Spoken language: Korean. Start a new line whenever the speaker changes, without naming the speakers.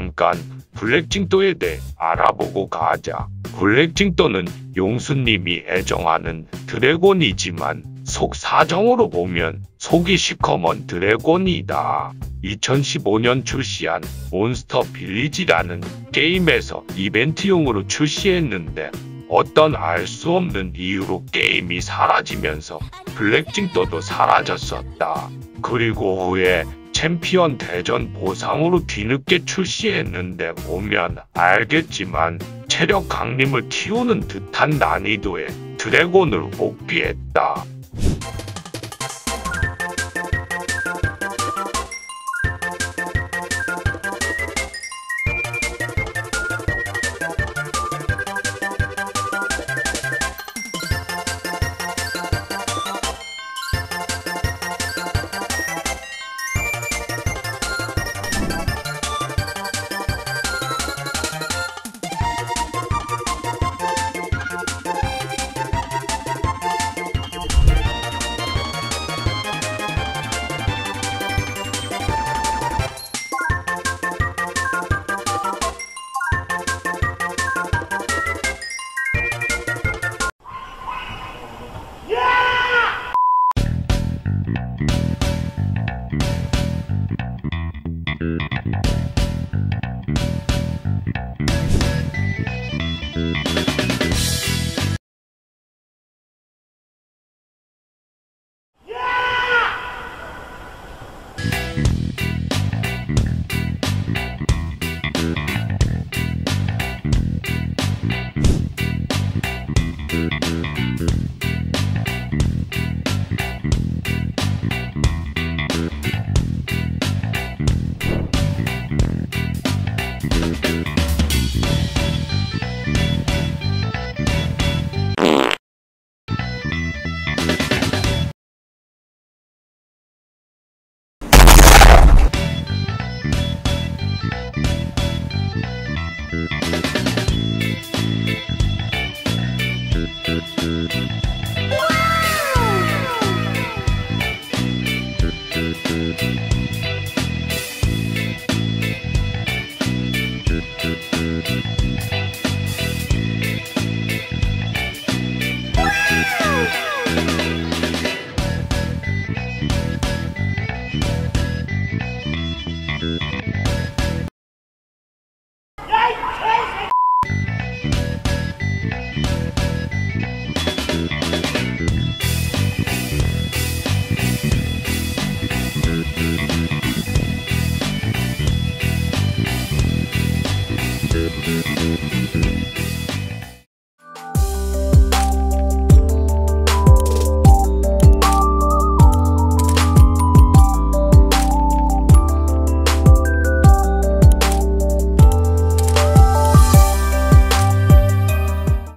잠깐 블랙징또에 대해 알아보고 가자. 블랙징또는 용수님이 애정하는 드래곤이지만 속 사정으로 보면 속이 시커먼 드래곤이다. 2015년 출시한 몬스터 빌리지라는 게임에서 이벤트용으로 출시했는데 어떤 알 수 없는 이유로 게임이 사라지면서 블랙징또도 사라졌었다. 그리고 후에 챔피언 대전 보상으로 뒤늦게 출시했는데 보면 알겠지만 체력 강림을 키우는 듯한 난이도의 드래곤을 복귀했다.